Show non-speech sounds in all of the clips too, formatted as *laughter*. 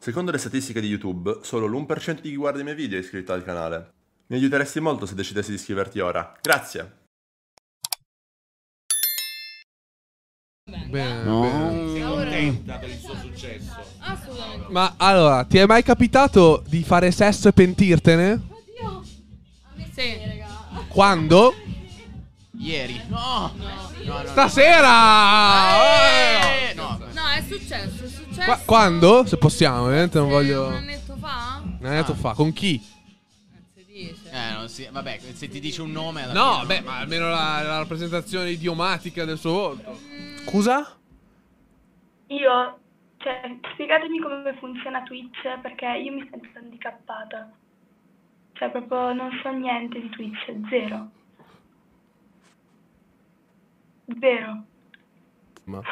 Secondo le statistiche di YouTube, solo l'1% di chi guarda i miei video è iscritto al canale. Mi aiuteresti molto se decidessi di iscriverti ora. Grazie! Bene, No. bene. Sei contenta per il suo successo? Assolutamente. Ma allora, ti è mai capitato di fare sesso e pentirtene? Sì. Quando? *laughs* Ieri. No. No, no, no. Stasera! Eh, è successo. Qua- quando? Se possiamo, ovviamente non Eh, voglio. Un annetto fa? Un annetto fa, con chi? Non si dice. Eh, non si... Vabbè, se ti dice un nome... alla No, fine beh, ma almeno la, la rappresentazione idiomatica del suo volto. Scusa? Io, cioè, spiegatemi come funziona Twitch perché io mi sento handicappata. Cioè, proprio non so niente di Twitch, zero. Zero. Ma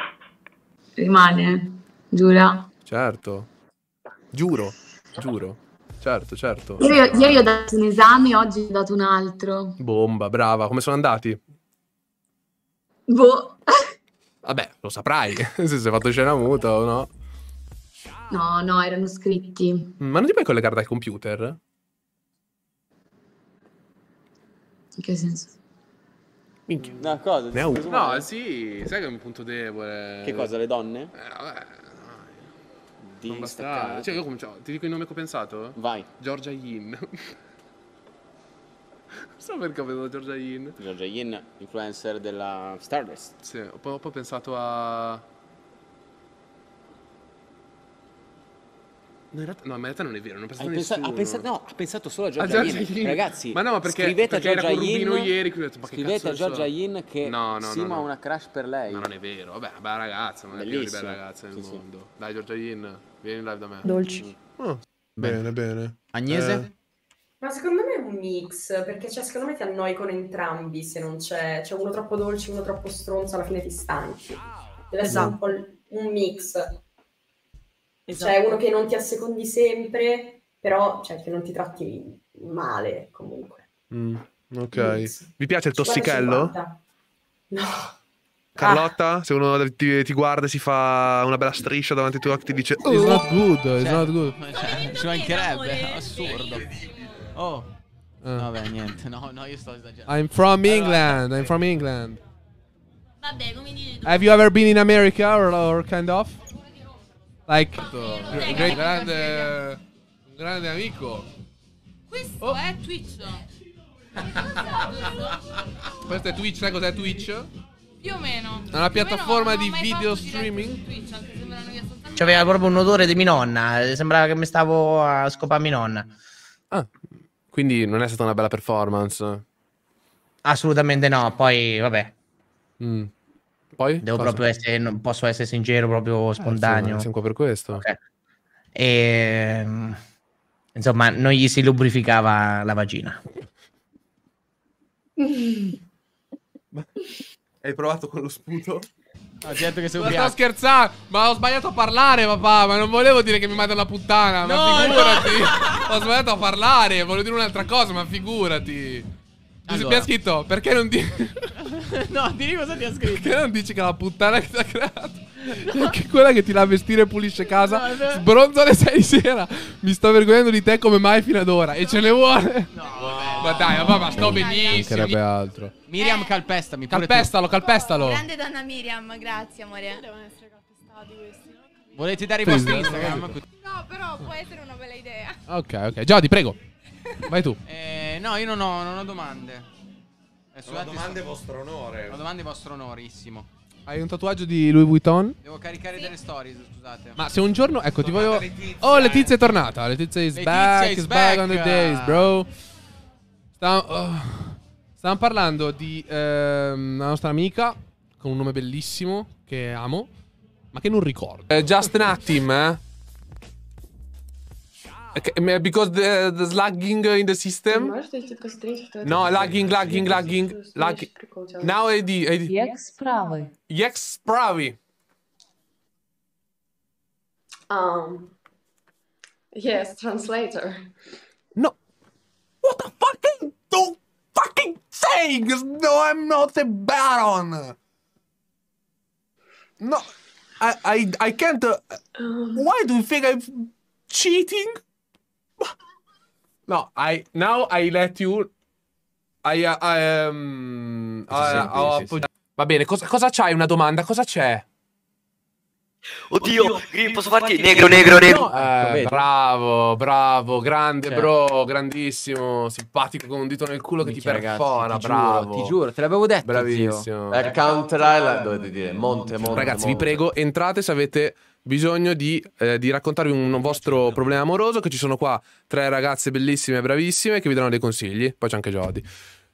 Rimane, giura. certo. Giuro, giuro. Certo, certo. Ieri, ieri ho dato un esame, oggi ho dato un altro. Bomba, brava. Come sono andati? Boh. Vabbè, lo saprai. *laughs* se sei fatto scena muta o no. No, no, erano scritti. Mm, Ma non ti puoi collegare dal computer? In che senso? Minchia. No, cosa? Ne ha uno. No, sì, sai che è un punto debole. Che cosa, le donne? Eh, vabbè. Di Non basta. staccare? Cioè, io comincio. Ti dico il nome che ho pensato? Vai. Georgia Yin. non so perché ho pensato a Georgia Yin. Georgia Yin, influencer della Stardust. Sì, ho poi, poi ho pensato a. No, in realtà, no, ma in realtà non è vero, non pensato a pensa- nessuno. ha pensato, no, ha pensato solo a A Georgia, Georgia Yin. Yin. Ragazzi, Ma no, perché- scrivete perché a Rubino Yin, ieri, quindi ho detto, ma che scrivete a so? Yin che No, no, Simo no, ha una crush per lei. Ma non è vero, vabbè, una bella ragazza, una delle più belle ragazze del Sì, sì. mondo. Dai, Georgia Yin, vieni in live da me. Dolci. Oh, bene, bene. Agnese? Eh, Ma secondo me è un mix, perché cioè, secondo me ti annoi con entrambi se non c'è, c'è uno troppo dolce, uno troppo stronzo, alla fine ti stanchi. Deve essere un po' mix. C'è uno che non ti assecondi sempre, però cioè, che non ti tratti male comunque. mm, ok. Mix. Vi piace il 50-50. tossichello? No. Carlotta, se uno ti, ti guarda e si fa una bella striscia davanti ai tuoi occhi ti dice It's Oh. not good, it's Cioè, not good. Cioè, ci mancherebbe, assurdo. Oh. Eh. Vabbè, niente, no, no, io sto esagerando. I'm from England, I'm from England. Vabbè, come dici tu? Have you ever been in America or, or kind of? Like gra- grande un grande amico. Questo Oh. è Twitch. *laughs* Questo è Twitch, sai cos'è Twitch? Più o meno. È una piattaforma di video streaming? Twitch, anche se me l'hanno chiesto C'aveva proprio un odore di mia nonna. eh, Sembrava che mi stavo a scopare mia nonna. Ah, quindi non è stata una bella performance. Assolutamente no. Poi, vabbè, Mm. Poi? devo Cosa? proprio essere, non posso essere sincero, proprio Eh, spontaneo. sì, siamo qua per questo. Ok. E, insomma, non gli si lubrificava la vagina. Hai provato con lo sputo? No, ha detto che sei Ma sto scherzando, ma ho sbagliato a parlare, papà. Ma non volevo dire che mi manda una puttana. Ma No, figurati. Ho sbagliato a parlare. Volevo dire un'altra cosa, ma figurati. Mi Allora. ha scritto, perché non, di- *laughs* no, dimmi cosa ti ha scritto. perché non dici che è la puttana che ti ha creato? È Anche quella che ti la vestire e pulisce casa. No. Sbronzo alle 6 di sera. Mi sto vergognando di te come mai fino ad ora. E ce ne vuole. No, vabbè. Ma dai, vabbè, ma sto benissimo. Mancherebbe altro. Miriam, calpestami pure tu. Calpestalo, calpestalo. Grande donna Miriam, grazie amore. Devono essere calpestati questi, no? Volete dare i vostri. Instagram? No, però può essere una bella idea. Ok, ok. Jody, prego. Vai tu. Eh, no, io non ho, non ho domande. Eh, Sono scusate, domande vostro onore. Ho domande vostro onorissimo. Hai un tatuaggio di Louis Vuitton? Devo caricare delle stories, scusate. Ma se un giorno, ecco, ti Tornata voglio. Letizia, Oh, eh. Letizia è tornata. Letizia is Letizia back. is Is back on the back. days, bro. Stavamo, oh. Stavamo parlando di ehm, una nostra amica con un nome bellissimo che amo, ma che non ricordo. Eh, just un attimo, eh. Okay, because the, the slugging in the system. No, lagging, lagging, lagging, lagging. Now ID, ID. Як справи? Як справи? Um, yes, translator. No. What the fucking do fucking saying? No, I'm not a baron. No, I I I can't. Uh, why do you think I'm cheating? *laughs* No, I now I let you I, I, um, Sì, I- sì, ho sì, sì. Va bene, cosa, cosa c'hai? Una domanda? Cosa c'è? Oddio, Green, posso farti negro, negro, negro. Eh, vedi? bravo, bravo, grande Cioè. bro, grandissimo, simpatico con un dito nel culo che ti ragazzi, perfora, ti giuro, bravo. ti giuro, te l'avevo detto, Bravissimo. Eh, Counter Island dovete dire Monte, Monte. Ragazzi, vi Monte. prego, entrate se avete bisogno di, eh, di raccontarvi un vostro problema amoroso. Che ci sono qua tre ragazze bellissime e bravissime che vi danno dei consigli. Poi c'è anche Jody.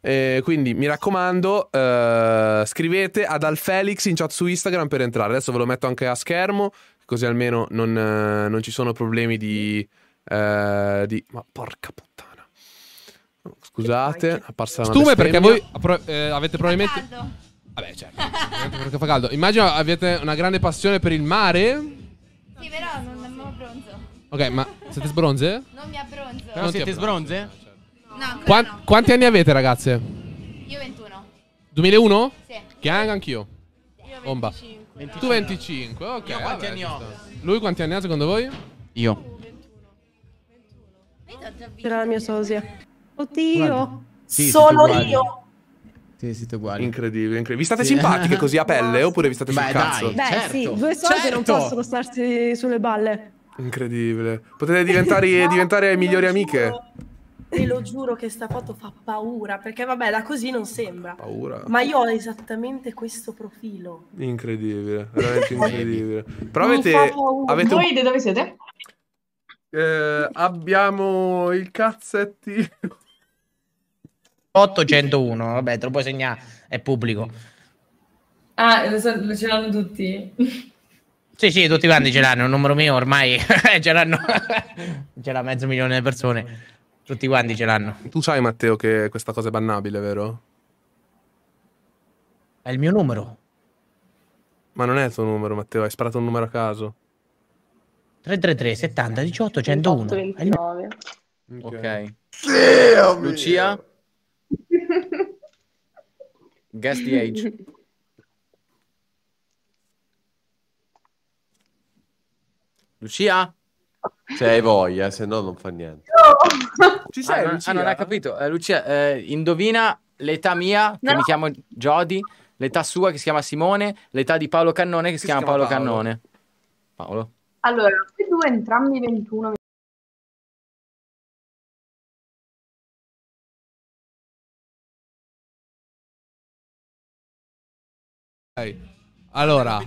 Eh, quindi mi raccomando, eh, scrivete ad Alfelix in chat su Instagram per entrare. Adesso ve lo metto anche a schermo, così almeno non, eh, non ci sono problemi di, eh, di- Ma porca puttana. Scusate, è apparsa una Stume perché voi eh, avete probabilmente. Vabbè, certo. perché fa caldo. Immagino avete una grande passione per il mare. Ok, ma siete sbronze? Non mi abbronzo. Però Non ti siete abbronzi, sbronze? No, ancora Quan- no. Quanti anni avete, ragazze? Io 21. 2001? Sì. Gang anch'io. Io Bomba. 25. Tu 25, ok. Io quanti vabbè, anni ci ho? sta. Lui quanti anni ha secondo voi? Io. Io ti ho già visto. C'era la mia sosia. Oddio. Sì, siete uguali. io. Sì, siete uguali. Incredibile, incredibile. Vi state Sì. simpatiche così a pelle *laughs* oppure vi state sul Beh, cazzo? dai. Beh, Certo. sì, due sosie non Certo. possono starsi sulle balle. Incredibile. Potete diventare, *laughs* diventare migliori amiche. Te lo giuro che sta foto fa paura, perché vabbè, da così non sembra. Paura. Ma io ho esattamente questo profilo. Incredibile, veramente *laughs* incredibile. Però Mi avete, avete un- Voi da dove siete? eh, abbiamo il cazzetti. 801, vabbè, te lo puoi segnare, è pubblico. Ah, lo, so- lo ce l'hanno tutti. Sì, sì, tutti quanti ce l'hanno, un numero mio ormai *laughs* ce l'hanno. *laughs* ce l'ha mezzo milione di persone. Tutti quanti ce l'hanno. Tu sai, Matteo, che questa cosa è bannabile, vero? È il mio numero. Ma non è il tuo numero, Matteo, hai sparato un numero a caso. 333 70 18 101. È il mio- 29. Ok. Mio. Lucia? *laughs* Guess the age. Lucia? Se hai voglia, se no non fa niente. Ci Ah, sei, non, Lucia? ah, non hai capito. Eh, Lucia, eh, indovina l'età mia, che No. mi chiamo Jody, l'età sua che si chiama Simone, l'età di Paolo Cannone che si si chiama chiama Paolo, Paolo? Cannone. Paolo. Allora, voi due entrambi 21. Ok. Allora,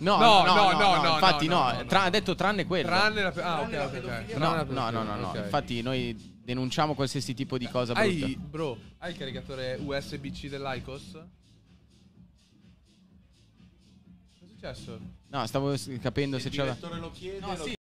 No, No, no, no, no, no, no, no, infatti no, no, no, no. tra- ha detto tranne quello. tranne la. Ah, ok, ok, No, no, no, no, infatti noi denunciamo qualsiasi tipo di cosa brutta. Hai, bro, hai il caricatore USB-C dell'ICOS? Cosa è successo? No, stavo capendo se c'era... lo chiede, No, lo sì,